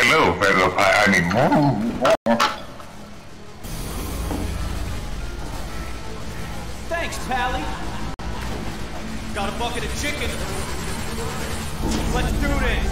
Hello, fellow pie. I need. Thanks, Pally. Got a bucket of chicken. Let's do this.